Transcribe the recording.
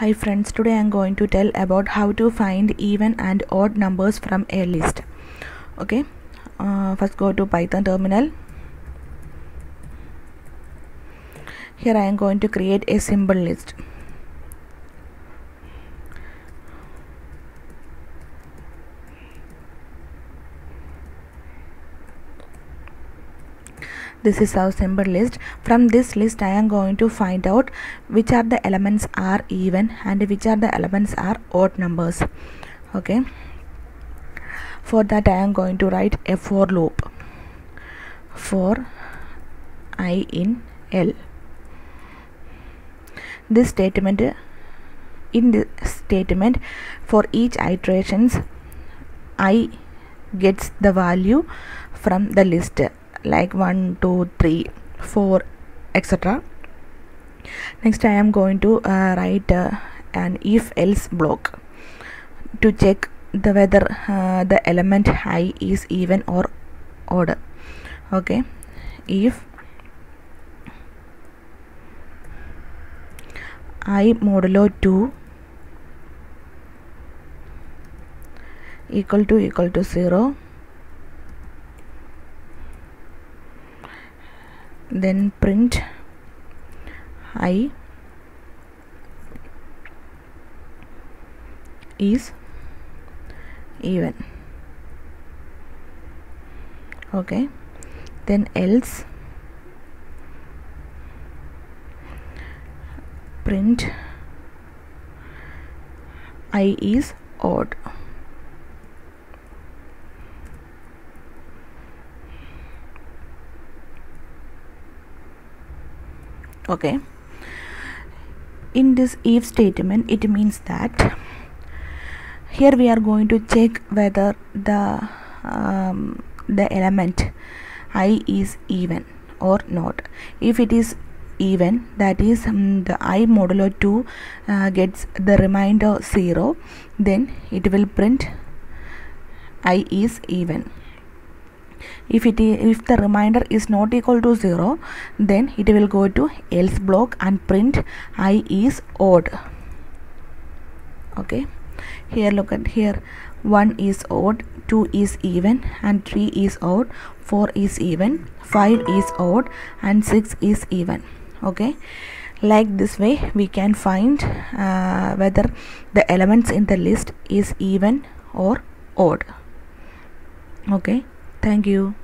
Hi friends, today I am going to tell about how to find even and odd numbers from a list. Okay, uh, first go to Python terminal. Here I am going to create a symbol list. This is our symbol list. From this list i am going to find out which are the elements are even and which are the elements are odd numbers. Okay. For that i am going to write a for loop. For i in l. This statement in this statement for each iterations i gets the value from the list like 1 2 3 4 etc next i am going to uh, write uh, an if else block to check the whether uh, the element i is even or odd okay. If i modulo 2 equal to equal to 0 then print i is even. Okay. Then else print i is odd okay. In this if statement it means that here we are going to check whether the um, the element i is even or not. If it is even that is um, the i modulo 2 uh, gets the remainder 0 then it will print i is even if it if the remainder is not equal to 0 then it will go to else block and print i is odd. Okay? Here look at here. 1 is odd 2 is even and 3 is odd 4 is even 5 is odd and 6 is even. Okay? Like this way we can find uh, whether the elements in the list is even or odd. Okay thank you